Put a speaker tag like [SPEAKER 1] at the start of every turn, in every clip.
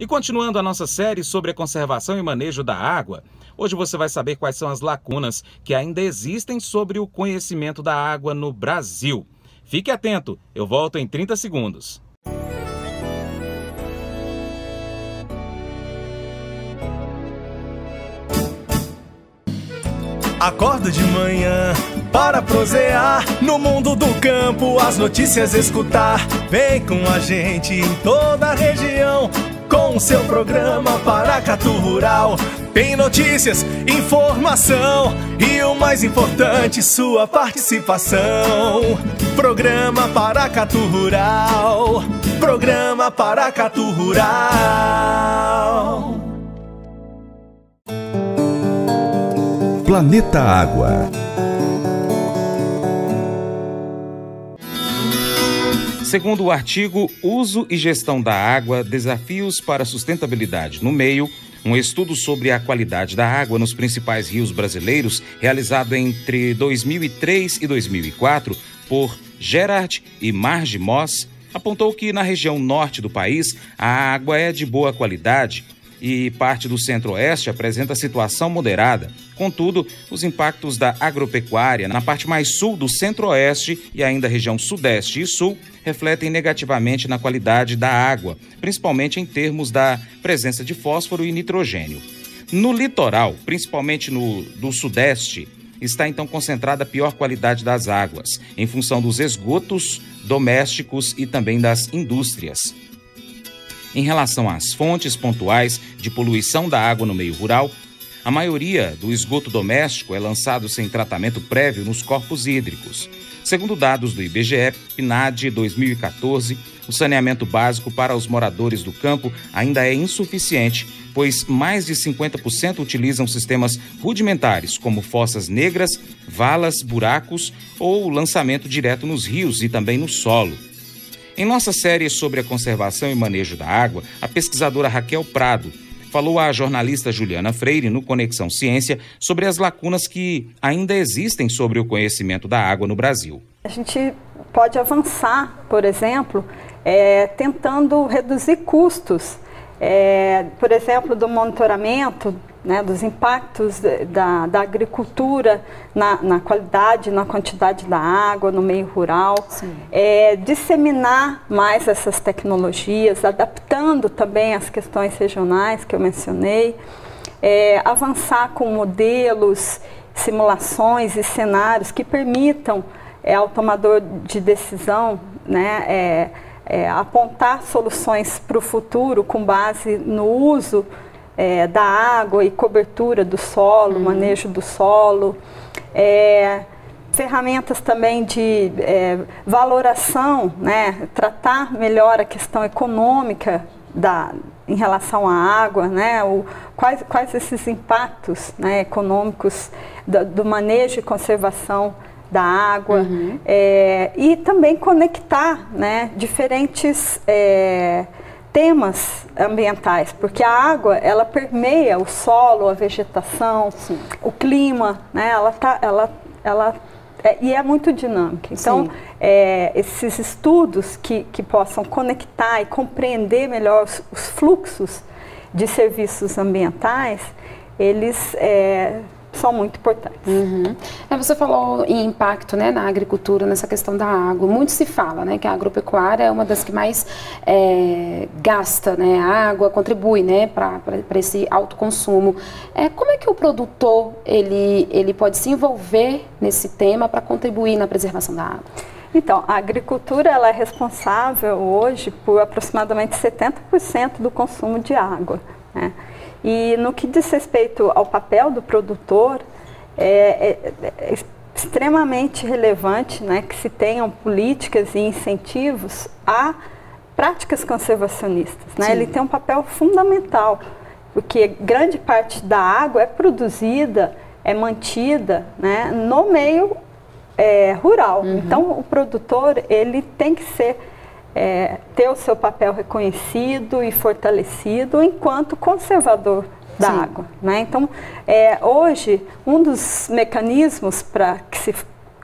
[SPEAKER 1] E continuando a nossa série sobre a conservação e manejo da água, hoje você vai saber quais são as lacunas que ainda existem sobre o conhecimento da água no Brasil. Fique atento, eu volto em 30 segundos.
[SPEAKER 2] Acorda de manhã para prosear no mundo do campo, as notícias escutar. Vem com a gente em toda a região com seu programa Paracatu Rural. Tem notícias, informação e o mais importante, sua participação. Programa Paracatu Rural. Programa Paracatu Rural.
[SPEAKER 3] Planeta Água.
[SPEAKER 1] Segundo o artigo Uso e Gestão da Água: Desafios para a Sustentabilidade no Meio, um estudo sobre a qualidade da água nos principais rios brasileiros, realizado entre 2003 e 2004 por Gerard e Marge Moss, apontou que na região norte do país a água é de boa qualidade e parte do centro-oeste apresenta situação moderada. Contudo, os impactos da agropecuária na parte mais sul do centro-oeste e ainda região sudeste e sul refletem negativamente na qualidade da água, principalmente em termos da presença de fósforo e nitrogênio. No litoral, principalmente no do sudeste, está então concentrada a pior qualidade das águas, em função dos esgotos domésticos e também das indústrias. Em relação às fontes pontuais de poluição da água no meio rural, a maioria do esgoto doméstico é lançado sem tratamento prévio nos corpos hídricos. Segundo dados do IBGE, PNAD 2014, o saneamento básico para os moradores do campo ainda é insuficiente, pois mais de 50% utilizam sistemas rudimentares, como fossas negras, valas, buracos ou lançamento direto nos rios e também no solo. Em nossa série sobre a conservação e manejo da água, a pesquisadora Raquel Prado falou à jornalista Juliana Freire no Conexão Ciência sobre as lacunas que ainda existem sobre o conhecimento da água no Brasil.
[SPEAKER 4] A gente pode avançar, por exemplo, é, tentando reduzir custos, é, por exemplo, do monitoramento né, dos impactos da, da agricultura na, na, qualidade, na quantidade da água no meio rural, é, disseminar mais essas tecnologias, adaptando também as questões regionais que eu mencionei, é, avançar com modelos, simulações e cenários que permitam é, ao tomador de decisão né, é, é, apontar soluções para o futuro com base no uso é, da água e cobertura do solo, uhum. manejo do solo, é, ferramentas também de é, valoração, né, tratar melhor a questão econômica da, em relação à água, né, o, quais, quais esses impactos né, econômicos do, do manejo e conservação da água uhum. é, e também conectar né, diferentes é, temas ambientais, porque a água ela permeia o solo, a vegetação, Sim. o clima, né? Ela tá, ela, ela é, e é muito dinâmica. Então, é, esses estudos que, que possam conectar e compreender melhor os, os fluxos de serviços ambientais, eles é, são muito importantes.
[SPEAKER 5] Uhum. É, você falou em impacto né, na agricultura, nessa questão da água. Muito se fala né, que a agropecuária é uma das que mais é, gasta né, água, contribui né, para esse autoconsumo. É, como é que o produtor ele, ele pode se envolver nesse tema para contribuir na preservação da água?
[SPEAKER 4] Então, a agricultura ela é responsável hoje por aproximadamente 70% do consumo de água. Né? E no que diz respeito ao papel do produtor, é, é, é extremamente relevante né, que se tenham políticas e incentivos a práticas conservacionistas. Né? Ele tem um papel fundamental, porque grande parte da água é produzida, é mantida né, no meio é, rural. Uhum. Então, o produtor ele tem que ser é, ter o seu papel reconhecido e fortalecido enquanto conservador da Sim. água. Né? Então, é, hoje, um dos mecanismos para que se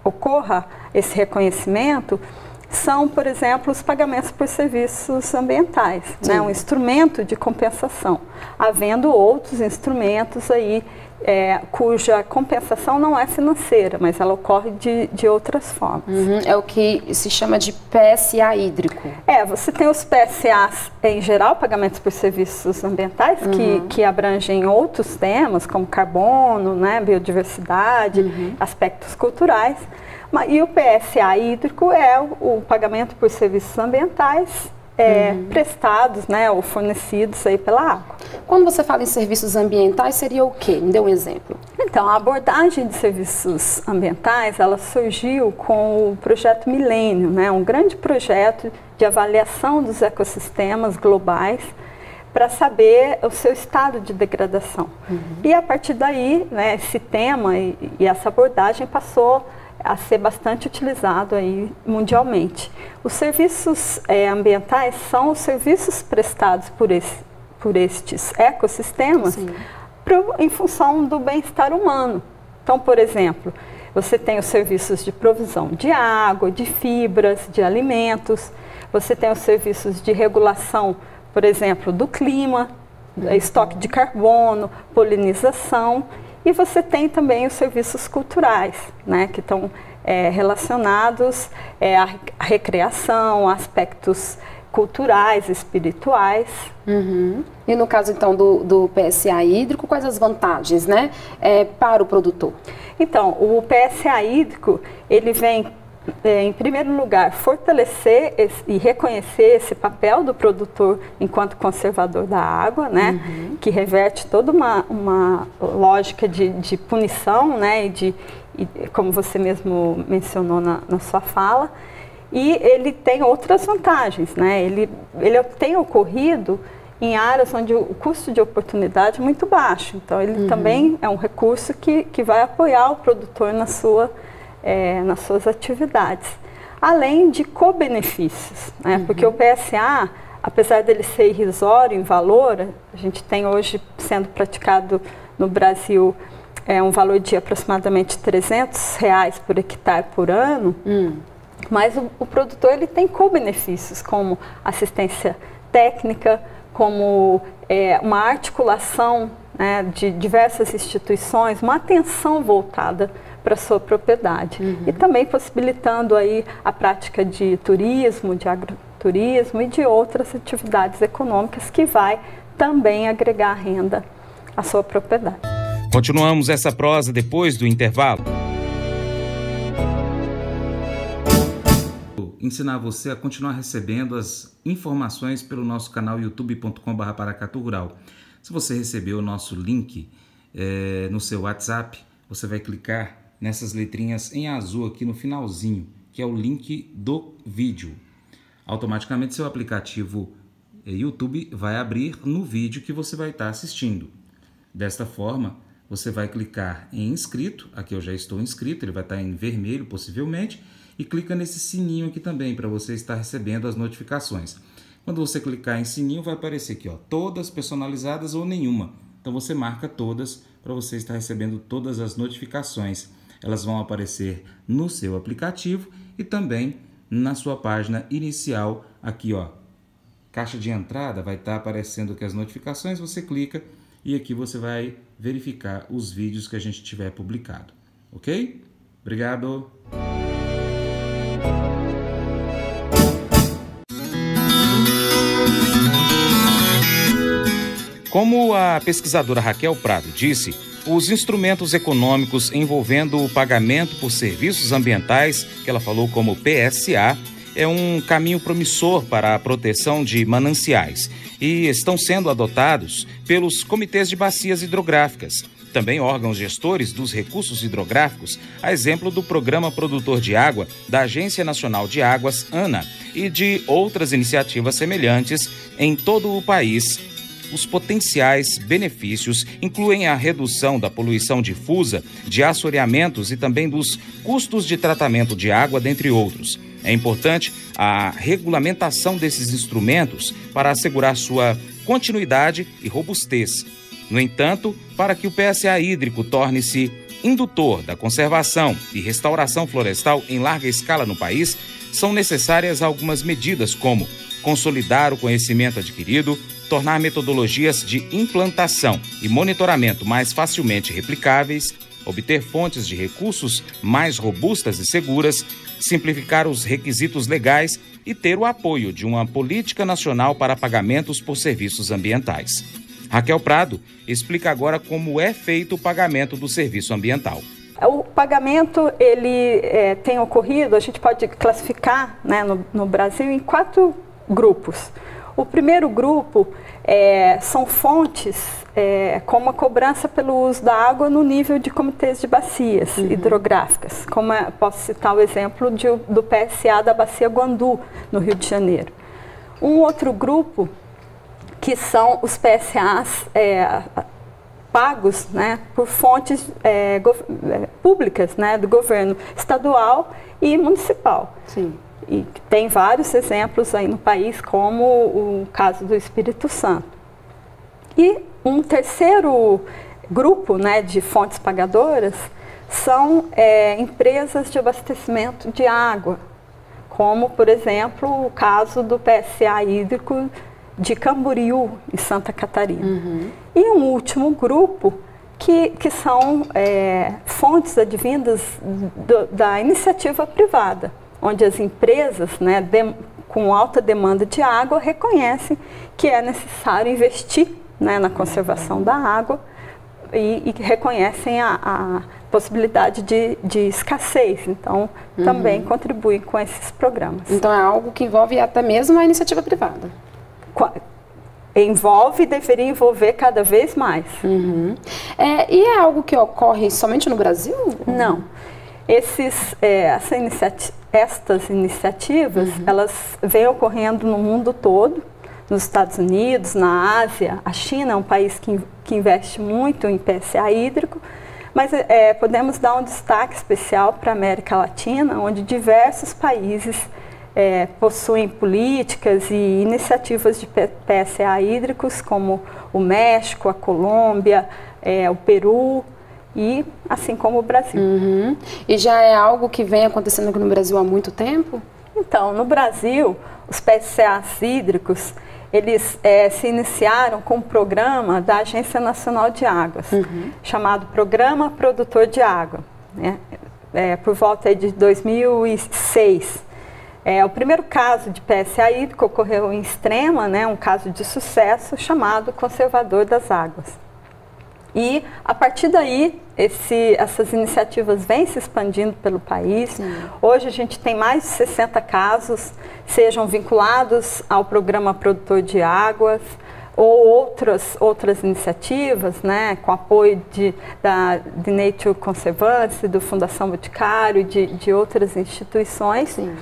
[SPEAKER 4] ocorra esse reconhecimento são, por exemplo, os pagamentos por serviços ambientais, né? um instrumento de compensação, havendo outros instrumentos aí é, cuja compensação não é financeira, mas ela ocorre de, de outras formas.
[SPEAKER 5] Uhum, é o que se chama de PSA hídrico.
[SPEAKER 4] É, você tem os PSAs em geral, pagamentos por serviços ambientais, uhum. que, que abrangem outros temas, como carbono, né, biodiversidade, uhum. aspectos culturais. E o PSA hídrico é o, o pagamento por serviços ambientais é, uhum. prestados né, ou fornecidos aí pela água.
[SPEAKER 5] Quando você fala em serviços ambientais, seria o quê? Me dê um exemplo.
[SPEAKER 4] Então, a abordagem de serviços ambientais, ela surgiu com o projeto Milênio, né, um grande projeto de avaliação dos ecossistemas globais para saber o seu estado de degradação. Uhum. E a partir daí, né, esse tema e, e essa abordagem passou a ser bastante utilizado aí mundialmente. Os serviços é, ambientais são os serviços prestados por, esse, por estes ecossistemas pro, em função do bem-estar humano. Então, por exemplo, você tem os serviços de provisão de água, de fibras, de alimentos, você tem os serviços de regulação, por exemplo, do clima, uhum. estoque de carbono, polinização e você tem também os serviços culturais, né, que estão é, relacionados é, à recreação, aspectos culturais, espirituais.
[SPEAKER 5] Uhum. E no caso então do, do PSA hídrico, quais as vantagens, né, é, para o produtor?
[SPEAKER 4] Então, o PSA hídrico ele vem é, em primeiro lugar, fortalecer esse, e reconhecer esse papel do produtor enquanto conservador da água, né, uhum. que reverte toda uma, uma lógica de, de punição, né, e de, e, como você mesmo mencionou na, na sua fala, e ele tem outras vantagens, né, ele, ele tem ocorrido em áreas onde o custo de oportunidade é muito baixo, então ele uhum. também é um recurso que, que vai apoiar o produtor na sua é, nas suas atividades. Além de co-benefícios, né? uhum. porque o PSA, apesar dele ser irrisório em valor, a gente tem hoje sendo praticado no Brasil é, um valor de aproximadamente 300 reais por hectare por ano, hum. mas o, o, produtor ele tem co-benefícios, como assistência técnica, como é, uma articulação né, de diversas instituições, uma atenção voltada para sua propriedade. Uhum. E também possibilitando aí a prática de turismo, de agroturismo e de outras atividades econômicas que vai também agregar renda à sua propriedade.
[SPEAKER 1] Continuamos essa prosa depois do intervalo. Ensinar você a continuar recebendo as informações pelo nosso canal youtube.com.br Rural. Se você recebeu o nosso link é, no seu WhatsApp, você vai clicar nessas letrinhas em azul aqui no finalzinho, que é o link do vídeo. Automaticamente seu aplicativo eh, YouTube vai abrir no vídeo que você vai estar assistindo. Desta forma, você vai clicar em inscrito, aqui eu já estou inscrito, ele vai estar em vermelho possivelmente, e clica nesse sininho aqui também para você estar recebendo as notificações. Quando você clicar em sininho, vai aparecer aqui, ó, todas personalizadas ou nenhuma. Então você marca todas para você estar recebendo todas as notificações elas vão aparecer no seu aplicativo e também na sua página inicial aqui, ó. Caixa de entrada vai estar aparecendo aqui as notificações, você clica e aqui você vai verificar os vídeos que a gente tiver publicado, ok? Obrigado! Como a pesquisadora Raquel Prado disse, os instrumentos econômicos envolvendo o pagamento por serviços ambientais, que ela falou como PSA, é um caminho promissor para a proteção de mananciais e estão sendo adotados pelos comitês de bacias hidrográficas, também órgãos gestores dos recursos hidrográficos, a exemplo do Programa Produtor de Água da Agência Nacional de Águas, ANA, e de outras iniciativas semelhantes em todo o país os potenciais benefícios incluem a redução da poluição difusa, de assoreamentos e também dos custos de tratamento de água, dentre outros. É importante a regulamentação desses instrumentos para assegurar sua continuidade e robustez. No entanto, para que o PSA hídrico torne-se indutor da conservação e restauração florestal em larga escala no país, são necessárias algumas medidas, como consolidar o conhecimento adquirido, tornar metodologias de implantação e monitoramento mais facilmente replicáveis, obter fontes de recursos mais robustas e seguras, simplificar os requisitos legais e ter o apoio de uma política nacional para pagamentos por serviços ambientais. Raquel Prado explica agora como é feito o pagamento do serviço ambiental.
[SPEAKER 4] O pagamento ele é, tem ocorrido, a gente pode classificar né, no, no Brasil em quatro grupos. O primeiro grupo é, são fontes é, como a cobrança pelo uso da água no nível de comitês de bacias uhum. hidrográficas, como é, posso citar o exemplo de, do PSA da Bacia Guandu, no Rio de Janeiro. Um outro grupo que são os PSAs é, pagos né, por fontes é, é, públicas né, do governo estadual e municipal. Sim. E tem vários exemplos aí no país, como o caso do Espírito Santo. E um terceiro grupo né, de fontes pagadoras são é, empresas de abastecimento de água, como, por exemplo, o caso do PSA hídrico de Camboriú, em Santa Catarina. Uhum. E um último grupo que, que são é, fontes advindas do, da iniciativa privada, onde as empresas né, de, com alta demanda de água reconhecem que é necessário investir né, na conservação da água e, e reconhecem a, a possibilidade de, de, escassez. Então, uhum. também contribuem com esses programas.
[SPEAKER 5] Então, é algo que envolve até mesmo a iniciativa privada
[SPEAKER 4] envolve e deveria envolver cada vez mais.
[SPEAKER 5] Uhum. É, e é algo que ocorre somente no Brasil?
[SPEAKER 4] Não. Esses, é, iniciati estas iniciativas, uhum. elas vêm ocorrendo no mundo todo, nos Estados Unidos, na Ásia. A China é um país que, que investe muito em PSA hídrico, mas é, podemos dar um destaque especial para a América Latina, onde diversos países é, possuem políticas e iniciativas de PSA hídricos, como o México, a Colômbia, é, o Peru e assim como o Brasil.
[SPEAKER 5] Uhum. E já é algo que vem acontecendo aqui no Brasil há muito tempo?
[SPEAKER 4] Então, no Brasil, os PSAs hídricos, eles é, se iniciaram com um programa da Agência Nacional de Águas, uhum. chamado Programa Produtor de Água, né? É, por volta de 2006. É, o primeiro caso de PSA hídrico ocorreu em Extrema, né, um caso de sucesso chamado Conservador das Águas. E a partir daí, esse, essas iniciativas vêm se expandindo pelo país. Sim. Hoje a gente tem mais de 60 casos, sejam vinculados ao programa Produtor de Águas ou outras, outras iniciativas, né, com apoio de, da, de Nature Conservancy, do Fundação Boticário, de, de outras instituições. Sim.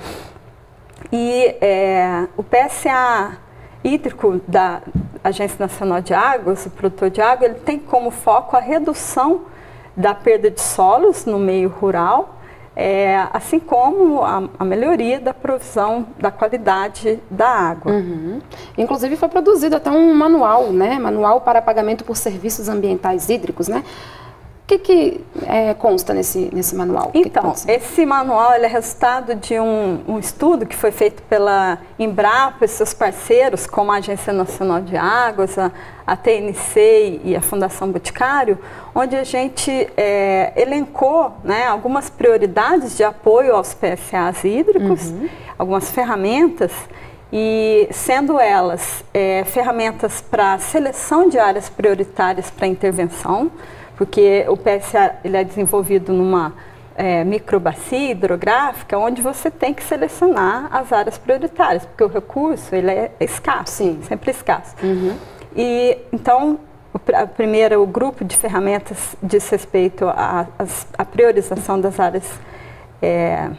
[SPEAKER 4] E é, o PSA hídrico da Agência Nacional de Águas, o produtor de água, ele tem como foco a redução da perda de solos no meio rural, é, assim como a, a, melhoria da provisão da qualidade da água.
[SPEAKER 5] Uhum. Inclusive foi produzido até um manual, né? Manual para pagamento por serviços ambientais hídricos, né? O que, que é, consta nesse, nesse manual?
[SPEAKER 4] Então, que que esse manual é resultado de um, um, estudo que foi feito pela Embrapa e seus parceiros, como a Agência Nacional de Águas, a, a TNC e a Fundação Boticário, onde a gente é, elencou né, algumas prioridades de apoio aos PSAs hídricos, uhum. algumas ferramentas, e sendo elas é, ferramentas para seleção de áreas prioritárias para intervenção, porque o PSA ele é desenvolvido numa é, microbacia hidrográfica, onde você tem que selecionar as áreas prioritárias, porque o recurso ele é escasso, Sim. sempre escasso. Uhum. E então o, a primeira, o grupo de ferramentas diz respeito à priorização das áreas é,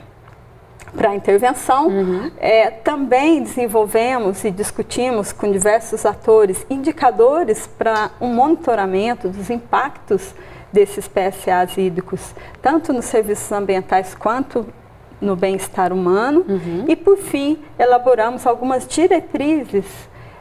[SPEAKER 4] para intervenção. Uhum. É, também desenvolvemos e discutimos com diversos atores indicadores para um monitoramento dos impactos desses PSAs hídricos, tanto nos serviços ambientais quanto no bem-estar humano. Uhum. E, por fim, elaboramos algumas diretrizes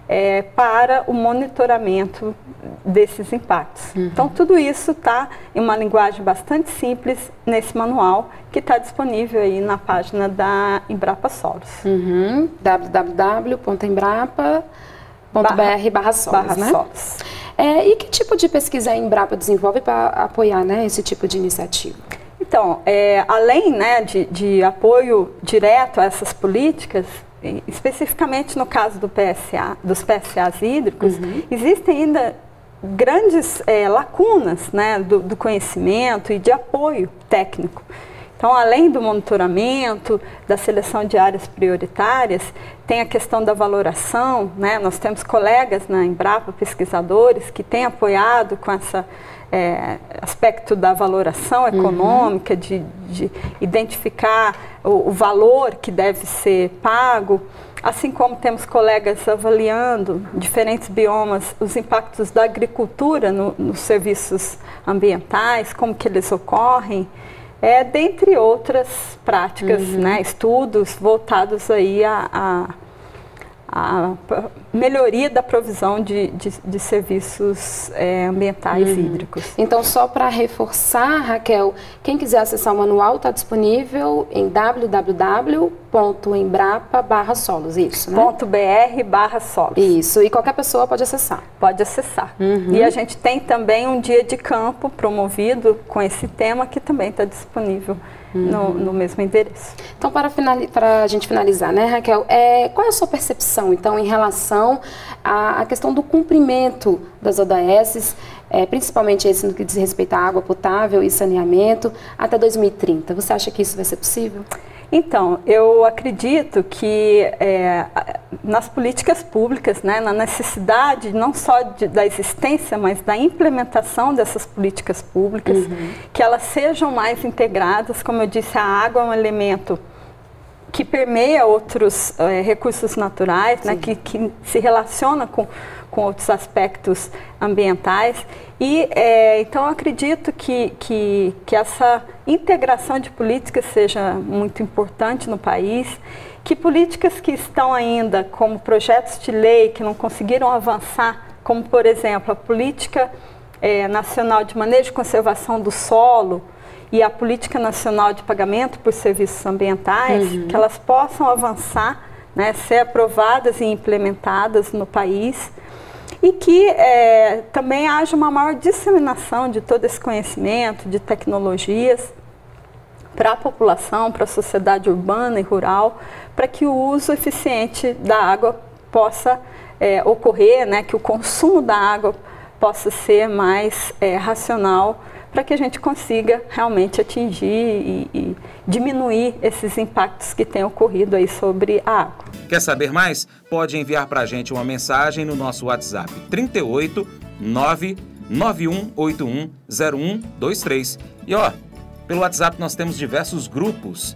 [SPEAKER 4] é, para o monitoramento desses impactos. Uhum. Então, tudo isso está em uma linguagem bastante simples nesse manual que está disponível aí na página da Embrapa Solos.
[SPEAKER 5] Uhum. www.embrapa.br barra solos, né? Solos. É, e que tipo de pesquisa a Embrapa desenvolve para apoiar né, esse tipo de iniciativa?
[SPEAKER 4] Então, é, além né, de, de apoio direto a essas políticas, especificamente no caso do PSA, dos PSAs hídricos, uhum. existem ainda grandes é, lacunas né, do, do, conhecimento e de apoio técnico. Então, além do monitoramento, da seleção de áreas prioritárias, tem a questão da valoração. Né? Nós temos colegas na Embrapa, pesquisadores, que têm apoiado com esse é, aspecto da valoração uhum. econômica, uhum. de, de, identificar o, o valor que deve ser pago assim como temos colegas avaliando diferentes biomas, os impactos da agricultura no, nos serviços ambientais, como que eles ocorrem, é, dentre outras práticas, uhum. né, estudos voltados aí a, a a melhoria da provisão de, de, de serviços é, ambientais uhum. hídricos.
[SPEAKER 5] Então, só para reforçar, Raquel, quem quiser acessar o manual está disponível em www.embrapa/solos, isso, né?
[SPEAKER 4] .br barra solos.
[SPEAKER 5] Isso, e qualquer pessoa pode acessar.
[SPEAKER 4] Pode acessar. Uhum. E a gente tem também um dia de campo promovido com esse tema que também está disponível no, no, mesmo endereço.
[SPEAKER 5] Então, para, para a gente finalizar, né, Raquel, é, qual é a sua percepção, então, em relação à, à questão do cumprimento das ODS, é, principalmente esse no que diz respeito à água potável e saneamento, até 2030? Você acha que isso vai ser possível?
[SPEAKER 4] Então, eu acredito que é, nas políticas públicas, né, na necessidade não só de, da existência, mas da implementação dessas políticas públicas, uhum. que elas sejam mais integradas. Como eu disse, a água é um elemento que permeia outros é, recursos naturais, né, que, que se relaciona com com outros aspectos ambientais. E é, então acredito que, que, que essa integração de políticas seja muito importante no país, que políticas que estão ainda como projetos de lei que não conseguiram avançar, como por exemplo a política é, nacional de manejo e conservação do solo, e a política nacional de pagamento por serviços ambientais, uhum. que elas possam avançar, né, ser aprovadas e implementadas no país e que é, também haja uma maior disseminação de todo esse conhecimento, de tecnologias para a população, para a sociedade urbana e rural, para que o uso eficiente da água possa é, ocorrer, né, que o consumo da água possa ser mais é, racional para que a gente consiga realmente atingir e, e, diminuir esses impactos que têm ocorrido aí sobre a água.
[SPEAKER 1] Quer saber mais? Pode enviar para a gente uma mensagem no nosso WhatsApp 38 99181 0123. E ó, pelo WhatsApp nós temos diversos grupos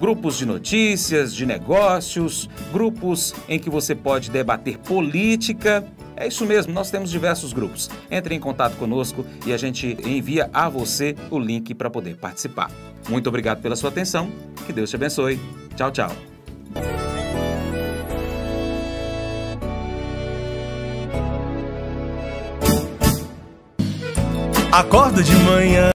[SPEAKER 1] grupos de notícias, de negócios, grupos em que você pode debater política é isso mesmo, nós temos diversos grupos. Entre em contato conosco e a gente envia a você o link para poder participar. Muito obrigado pela sua atenção, que Deus te abençoe. Tchau, tchau.
[SPEAKER 2] Acorda de manhã